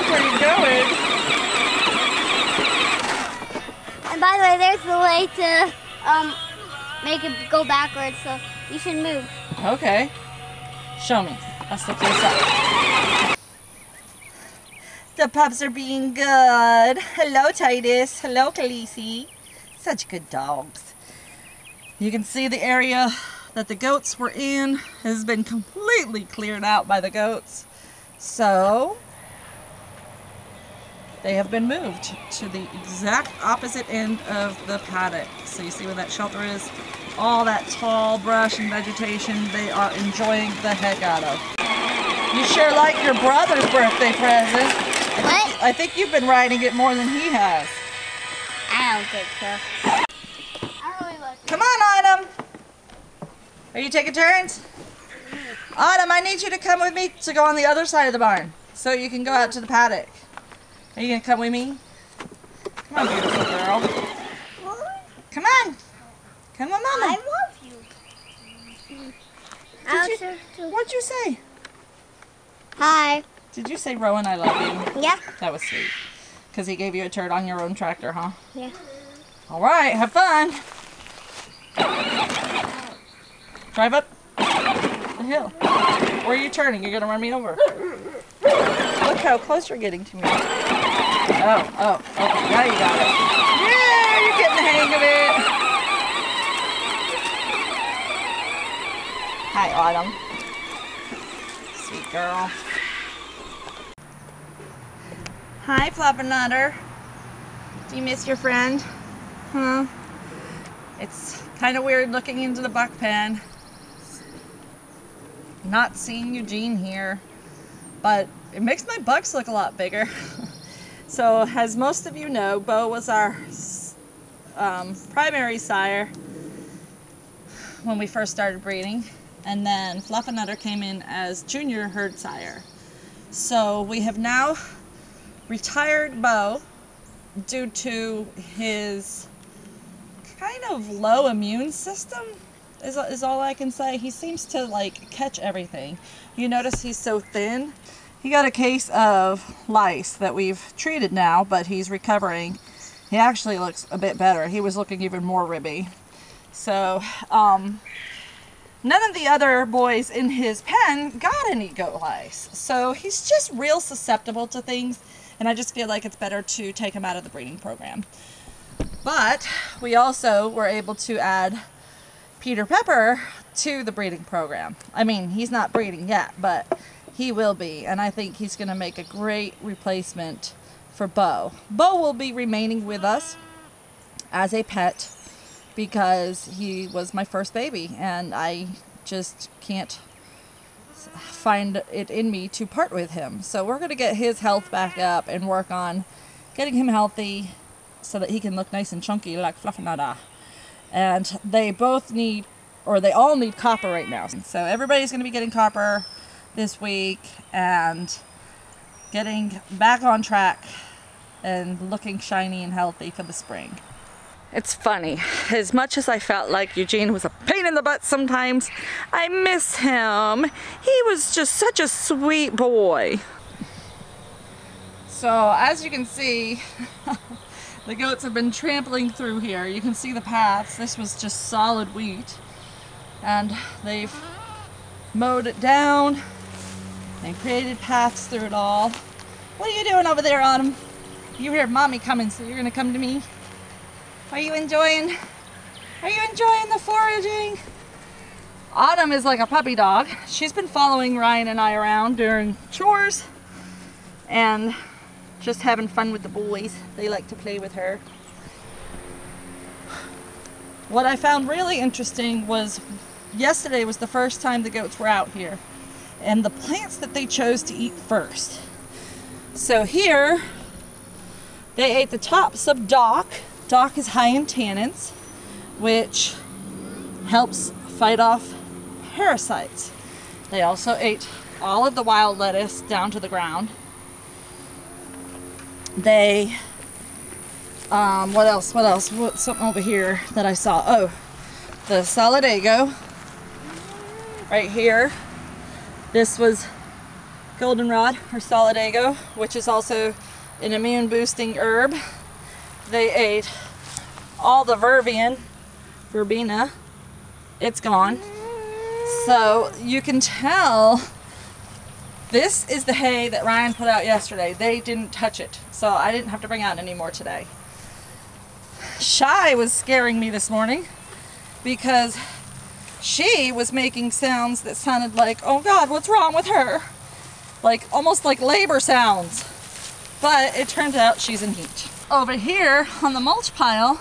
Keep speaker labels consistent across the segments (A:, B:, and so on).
A: look where you're going. And by the way, there's the way to um, make it go backwards, so you should move.
B: Okay. Show me. Let's look this up. The pups are being good. Hello, Titus. Hello, Khaleesi. Such good dogs. You can see the area that the goats were in has been completely cleared out by the goats. So, they have been moved to the exact opposite end of the paddock. So you see where that shelter is? All that tall brush and vegetation they are enjoying the heck out of. You sure like your brother's birthday present.
A: What?
B: I think you've been riding it more than he has.
A: I don't think so. I really like
B: Come on, Autumn. Are you taking turns? Mm-hmm. Autumn, I need you to come with me to go on the other side of the barn so you can go out to the paddock. Are you going to come with me? Come on, beautiful girl. Come on. Come on, Mama.
A: I love you.
B: Did you, what'd you say?
A: Hi.
B: Did you say, Rowan, I love you?
A: Yeah.
B: That was sweet. Because he gave you a turd on your own tractor, huh?
A: Yeah.
B: All right, have fun. Drive up the hill. Where are you turning? You're going to run me over. Look how close you're getting to me. Oh, oh, okay, now you got it. Yeah, you're getting the hang of it. Hi, Autumn. Sweet girl. Hi, Fluffernutter. Do you miss your friend? Huh? It's kind of weird looking into the buck pen. Not seeing Eugene here, but it makes my bucks look a lot bigger. so, as most of you know, Bo was our um, primary sire when we first started breeding, and then Fluffernutter came in as junior herd sire. So, we have now retired Bo due to his kind of low immune system is, is all I can say. He seems to like catch everything. You notice he's so thin. He got a case of lice that we've treated now, but he's recovering. He actually looks a bit better. He was looking even more ribby. So, um, none of the other boys in his pen got any goat lice. So he's just real susceptible to things, and I just feel like it's better to take him out of the breeding program. But we also were able to add Peter Pepper to the breeding program. I mean, he's not breeding yet, but he will be, and I think he's going to make a great replacement for Bo. Bo will be remaining with us as a pet because he was my first baby, and I just can't find it in me to part with him. So we're going to get his health back up and work on getting him healthy so that he can look nice and chunky like Fluffernutter. And they both need, or they all need copper right now. So everybody's going to be getting copper this week and getting back on track and looking shiny and healthy for the spring. It's funny. As much as I felt like Eugene was a pain in the butt sometimes, I miss him. He was just such a sweet boy. So, as you can see, the goats have been trampling through here. You can see the paths. This was just solid wheat. And they've mowed it down. They created paths through it all. What are you doing over there, Autumn? You hear mommy coming, so you're gonna come to me. Are you enjoying? Are you enjoying the foraging? Autumn is like a puppy dog. She's been following Ryan and I around during chores and just having fun with the boys. They like to play with her. What I found really interesting was yesterday was the first time the goats were out here and the plants that they chose to eat first. So here they ate the tops of dock. Dock is high in tannins, which helps fight off parasites. They also ate all of the wild lettuce down to the ground. They, um, what else? What else? Something over here that I saw. Oh, the solidago right here. This was goldenrod or solidago, which is also an immune boosting herb. They ate all the verbian, verbena, it's gone. So you can tell this is the hay that Ryan put out yesterday. They didn't touch it, so I didn't have to bring out any more today. Shy was scaring me this morning because she was making sounds that sounded like, oh God, what's wrong with her? Like, almost like labor sounds. But it turns out she's in heat. Over here on the mulch pile,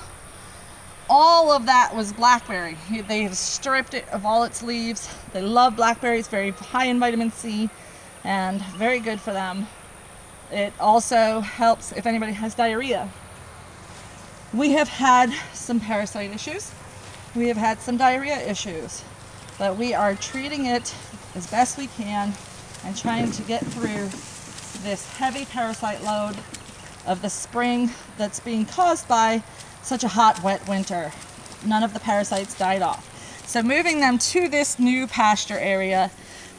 B: all of that was blackberry. They have stripped it of all its leaves. They love blackberries, very high in vitamin C and very good for them. It also helps if anybody has diarrhea. We have had some parasite issues. We have had some diarrhea issues, but we are treating it as best we can and trying to get through this heavy parasite load of the spring that's being caused by such a hot, wet winter. None of the parasites died off. So moving them to this new pasture area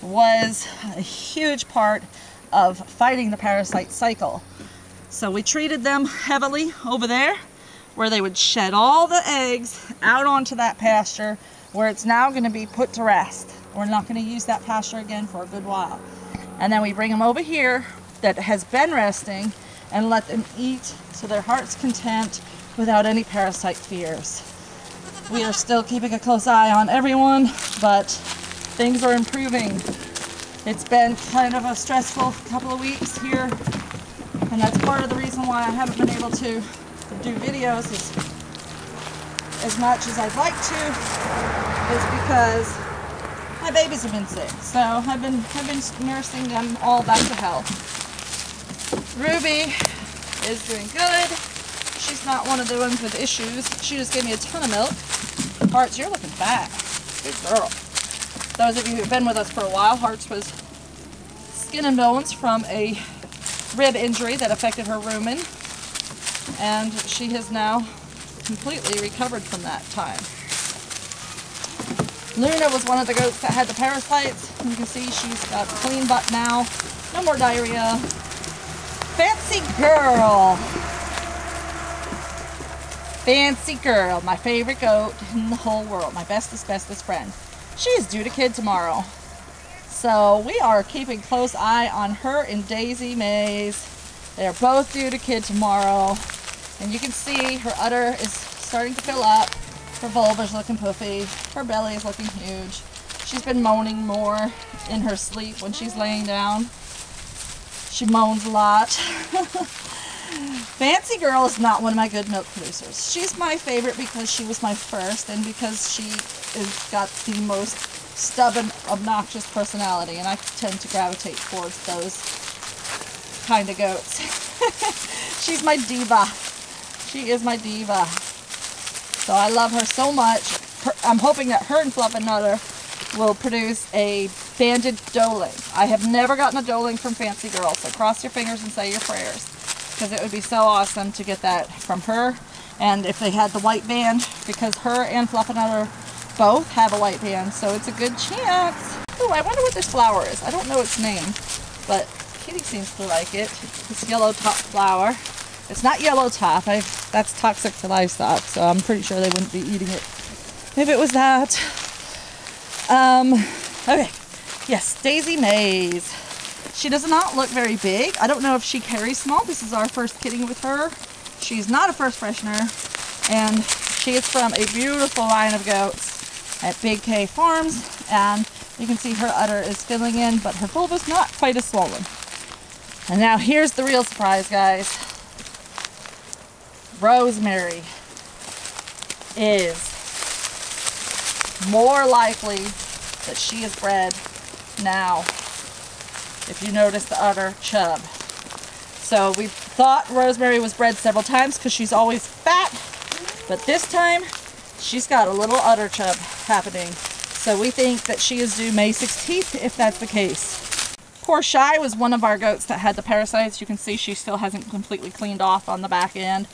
B: was a huge part of fighting the parasite cycle. So we treated them heavily over there where they would shed all the eggs out onto that pasture where it's now going to be put to rest. We're not going to use that pasture again for a good while. And then we bring them over here that has been resting and let them eat to their heart's content without any parasite fears. We are still keeping a close eye on everyone, but things are improving. It's been kind of a stressful couple of weeks here, and that's part of the reason why I haven't been able to do videos as, as much as I'd like to, is because my babies have been sick. So I've been I've been nursing them all back to health. Ruby is doing good. She's not one of the ones with issues. She just gave me a ton of milk. Hearts, you're looking fat. Good girl. Those of you who've been with us for a while, Hearts was skin and bones from a rib injury that affected her rumen. And she has now completely recovered from that time. Luna was one of the goats that had the parasites. You can see she's got a clean butt now. No more diarrhea. Fancy girl. Fancy girl, my favorite goat in the whole world. My bestest, bestest friend. She is due to kid tomorrow. So we are keeping close eye on her and Daisy Mays. They are both due to kid tomorrow. And you can see her udder is starting to fill up. Her vulva is looking poofy. Her belly is looking huge. She's been moaning more in her sleep when she's laying down. She moans a lot. Fancy Girl is not one of my good milk producers. She's my favorite because she was my first and because she has got the most stubborn, obnoxious personality and I tend to gravitate towards those kind of goats. She's my diva. She is my diva. So I love her so much. I'm hoping that her and Fluffernutter will produce a banded doeling. I have never gotten a doeling from Fancy Girl, so cross your fingers and say your prayers because it would be so awesome to get that from her. And if they had the white band, because her and Fluffernutter both have a white band, so it's a good chance. Oh, I wonder what this flower is. I don't know its name, but Kitty seems to like it. This yellow top flower. It's not yellow top. i that's toxic to livestock, so I'm pretty sure they wouldn't be eating it if it was that. Um, okay. Yes, Daisy Mays. She does not look very big. I don't know if she carries small. This is our first kidding with her. She's not a first freshener. And she is from a beautiful line of goats at Big K Farms. And you can see her udder is filling in, but her vulva's not quite as swollen. And now here's the real surprise, guys. Rosemary is more likely that she is bred now if you notice the udder chub. So we thought Rosemary was bred several times because she's always fat, but this time she's got a little udder chub happening. So we think that she is due May 16th if that's the case. Poor Shy was one of our goats that had the parasites. You can see she still hasn't completely cleaned off on the back end.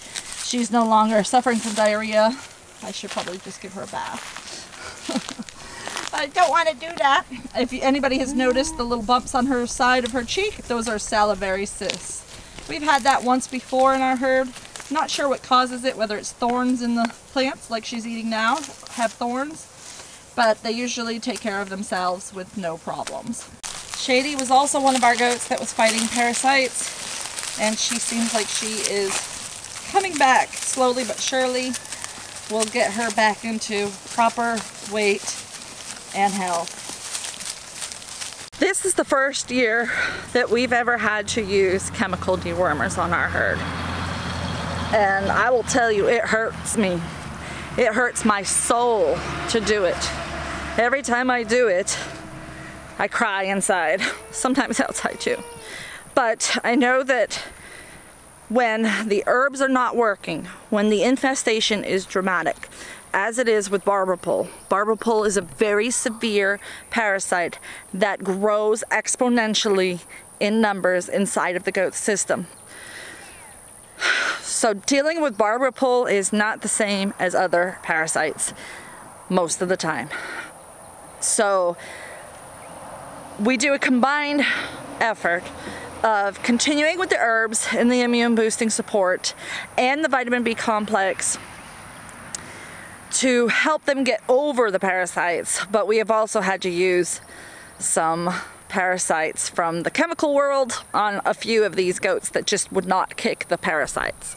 B: She's no longer suffering from diarrhea. I should probably just give her a bath. I don't want to do that. If anybody has noticed the little bumps on her side of her cheek, those are salivary cysts. We've had that once before in our herd, Not sure what causes it, whether it's thorns in the plants like she's eating now, have thorns, but they usually take care of themselves with no problems. Shady was also one of our goats that was fighting parasites, and she seems like she is coming back slowly but surely. We'll get her back into proper weight and health. This is the first year that we've ever had to use chemical dewormers on our herd. And I will tell you, it hurts me. It hurts my soul to do it. Every time I do it, I cry inside, sometimes outside too. But I know that when the herbs are not working, when the infestation is dramatic, as it is with barber pole. Barber pole is a very severe parasite that grows exponentially in numbers inside of the goat system. So dealing with barber pole is not the same as other parasites most of the time. So we do a combined effort of continuing with the herbs and the immune boosting support and the vitamin B complex to help them get over the parasites, but we have also had to use some parasites from the chemical world on a few of these goats that just would not kick the parasites.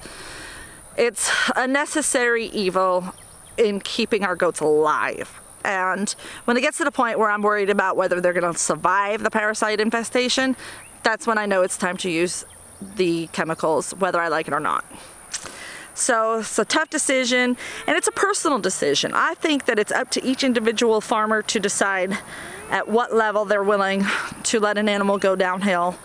B: It's a necessary evil in keeping our goats alive. And when it gets to the point where I'm worried about whether they're going to survive the parasite infestation, that's when I know it's time to use the chemicals, whether I like it or not. So it's a tough decision and it's a personal decision. I think that it's up to each individual farmer to decide at what level they're willing to let an animal go downhill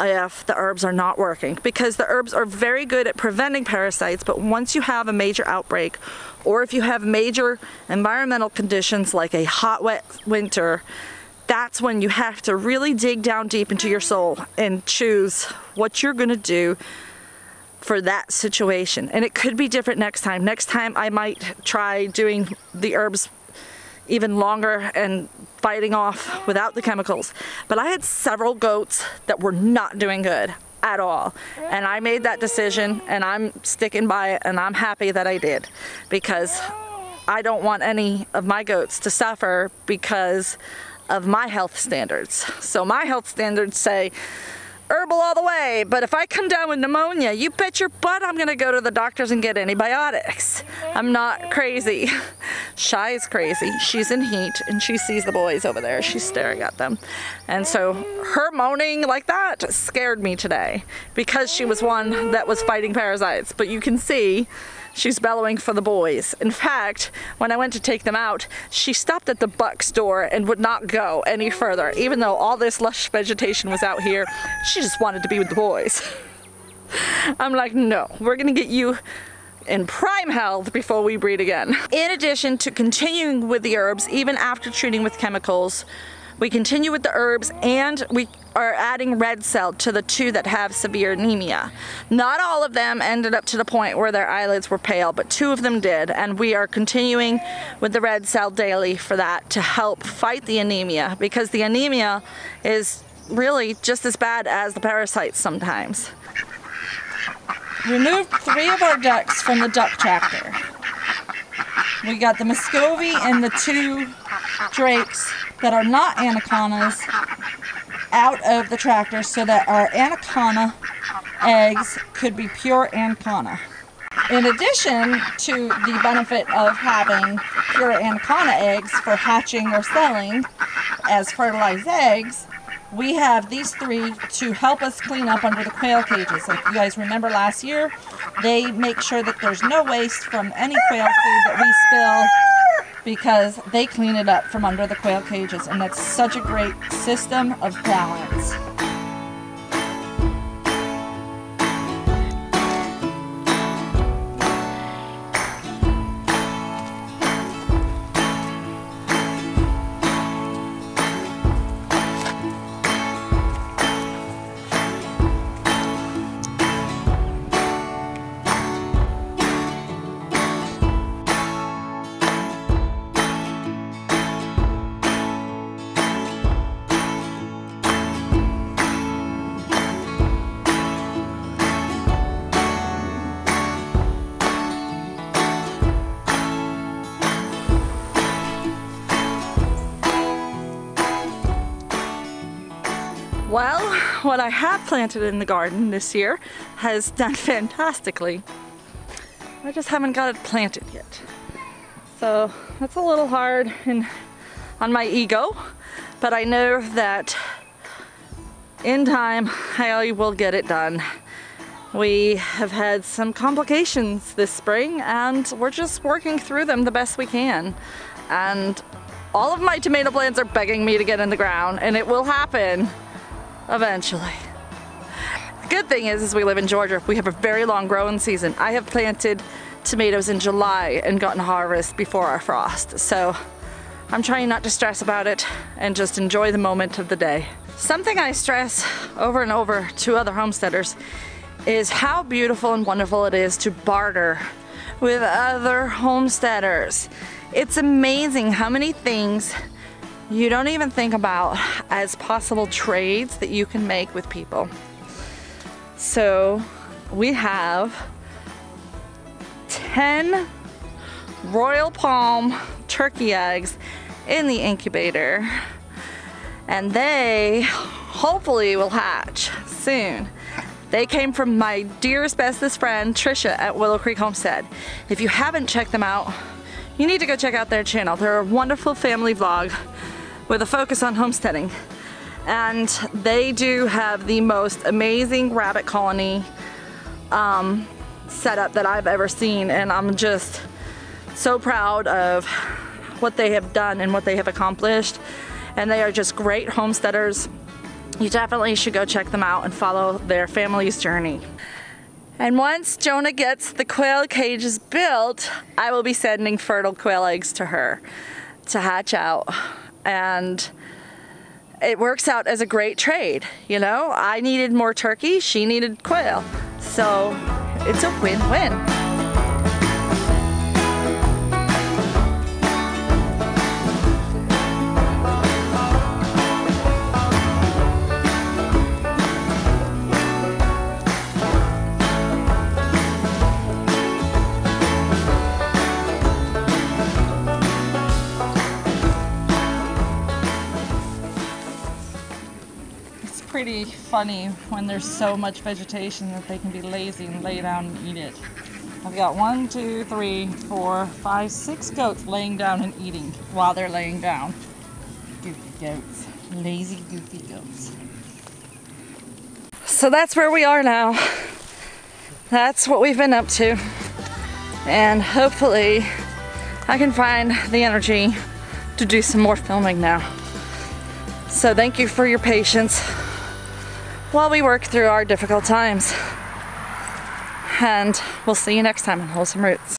B: if the herbs are not working because the herbs are very good at preventing parasites but once you have a major outbreak or if you have major environmental conditions like a hot wet winter that's when you have to really dig down deep into your soul and choose what you're going to do for that situation. And it could be different next time. Next time I might try doing the herbs even longer and fighting off without the chemicals. But I had several goats that were not doing good at all. And I made that decision and I'm sticking by it and I'm happy that I did because I don't want any of my goats to suffer because of my health standards. So my health standards say herbal all the way, but if I come down with pneumonia, you bet your butt I'm gonna go to the doctors and get antibiotics. I'm not crazy. Shy is crazy. She's in heat and she sees the boys over there. She's staring at them. And so her moaning like that scared me today because she was one that was fighting parasites. But you can see She's bellowing for the boys. In fact, when I went to take them out, she stopped at the Bucks door and would not go any further. Even though all this lush vegetation was out here, she just wanted to be with the boys. I'm like, no, we're gonna get you in prime health before we breed again. In addition to continuing with the herbs, even after treating with chemicals, we continue with the herbs and we are adding red cell to the two that have severe anemia. Not all of them ended up to the point where their eyelids were pale, but two of them did, and we are continuing with the red cell daily for that to help fight the anemia because the anemia is really just as bad as the parasites sometimes. Removed three of our ducks from the duck tractor. We got the Muscovy and the two drakes that are not Anconas out of the tractor so that our Ancona eggs could be pure Ancona. In addition to the benefit of having pure Ancona eggs for hatching or selling as fertilized eggs, we have these three to help us clean up under the quail cages. Like you guys remember last year, they make sure that there's no waste from any quail food that we spill because they clean it up from under the quail cages and that's such a great system of balance. What I have planted in the garden this year has done fantastically. I just haven't got it planted yet. So that's a little hard in, on my ego, but I know that in time I will get it done. We have had some complications this spring and we're just working through them the best we can. And all of my tomato plants are begging me to get in the ground and it will happen eventually. The good thing is, is we live in Georgia. We have a very long growing season. I have planted tomatoes in July and gotten harvest before our frost. So I'm trying not to stress about it and just enjoy the moment of the day. Something I stress over and over to other homesteaders is how beautiful and wonderful it is to barter with other homesteaders. It's amazing how many things you don't even think about as possible trades that you can make with people. So we have 10 Royal Palm turkey eggs in the incubator and they hopefully will hatch soon. They came from my dearest bestest friend Trisha at Willow Creek Homestead. If you haven't checked them out, you need to go check out their channel. They're a wonderful family vlog with a focus on homesteading. And they do have the most amazing rabbit colony um, setup that I've ever seen. And I'm just so proud of what they have done and what they have accomplished. And they are just great homesteaders. You definitely should go check them out and follow their family's journey. And once Jonah gets the quail cages built, I will be sending fertile quail eggs to her to hatch out. And it works out as a great trade, you know? I needed more turkey, she needed quail. So it's a win-win. Funny when there's so much vegetation that they can be lazy and lay down and eat it. I've got one, two, three, four, five, six goats laying down and eating while they're laying down. Goofy goats. Lazy, goofy goats. So that's where we are now. That's what we've been up to. And hopefully I can find the energy to do some more filming now. So thank you for your patience while we work through our difficult times. And we'll see you next time on Wholesome Roots.